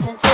listen to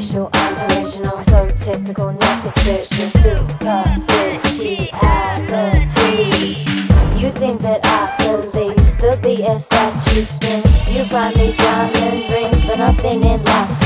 racial, unoriginal, so typical, nothing spiritual, superficiality. You think that I believe the BS that you spin? You buy me diamond rings, but nothing in life's